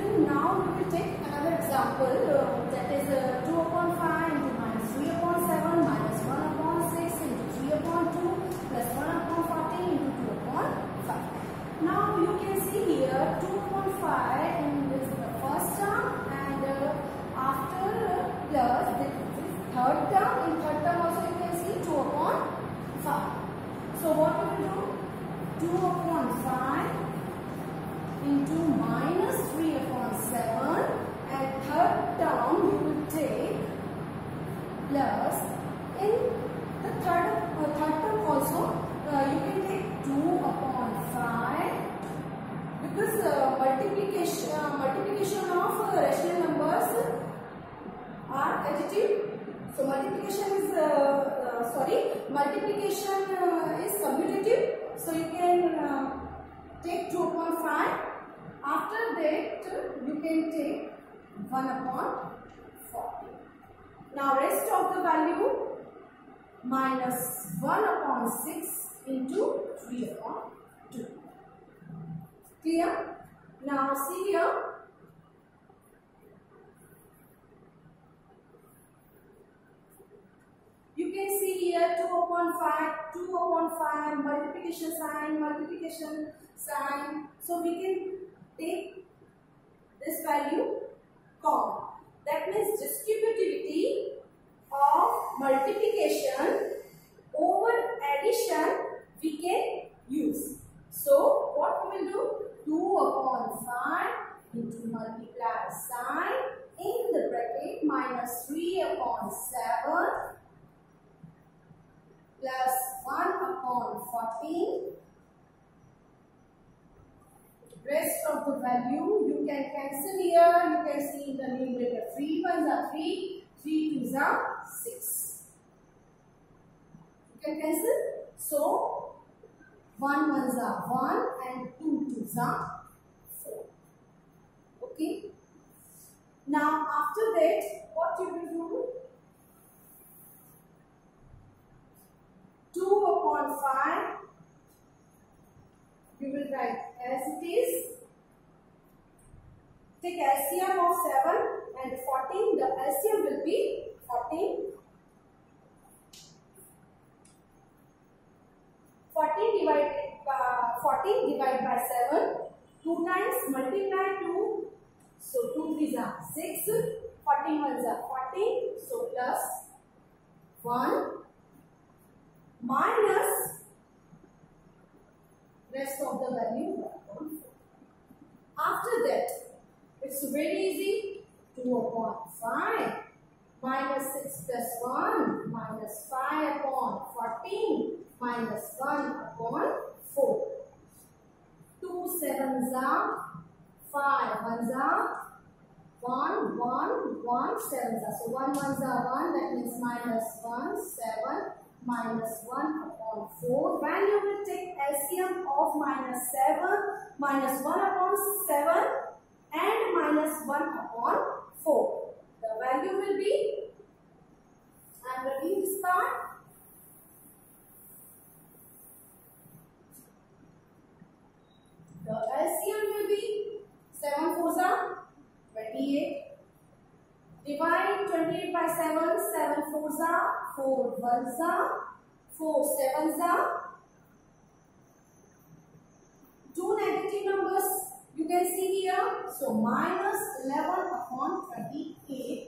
children, now we will take another example uh, that is uh, 2 upon 5 into minus 3 upon 7 minus 1 upon 6 into 3 upon 2 plus 1 upon 14 into 2 upon 5. Now you can see here 2 upon 5 in this the first term and uh, after uh, plus this is third term. In third term also you can see 2 upon 5. So what we will do? 2 upon 5 into minus 3 upon 7 and third term you will take plus in the third, uh, third term also uh, you can take 2 upon 5 because uh, multiplication uh, multiplication of uh, rational numbers additive so multiplication is uh, uh, sorry multiplication uh, is commutative. So you can uh, take 2 upon 5 after that you can take 1 upon 40 now rest of the value minus 1 upon 6 into 3 upon 2 clear? Now see here You can see here 2 upon 5, 2 upon 5, multiplication sign, multiplication sign. So we can take this value common. That means distributivity of multiplication over addition we can use. So what we will do? 2 upon 5 into multiply sign in the bracket minus 3 upon 7 plus 1 upon 14. Rest of the value you can cancel here. You can see in the numerator 3 ones are 3, 3 twos are 6. You can cancel. So 1 ones are 1 and 2 twos are 4. Okay. Now after that what you will do? Upon 5 we will write as it is take LCM of 7 and 14 the LCM will be 14 14 divided uh, 14 divided by 7 2 times multiply 2 so 2 threes are 6 14 ones are 14 so plus 1 minus rest of the value 1.4. After that, it's very easy. 2 upon 5 minus 6 plus 1 minus 5 upon 14 minus 1 upon 4. 2 sevens are 5 ones are 1, 1, 1, 7s are. So 1 ones are 1 that means minus 1, 7 minus 1 upon 4. Value will take LCM of minus 7, minus 1 upon 7 and minus 1 upon 4. The value 28 by 7, 7 4s are 4 1s are 4 7s are. Two negative numbers you can see here. So minus 11 upon 28.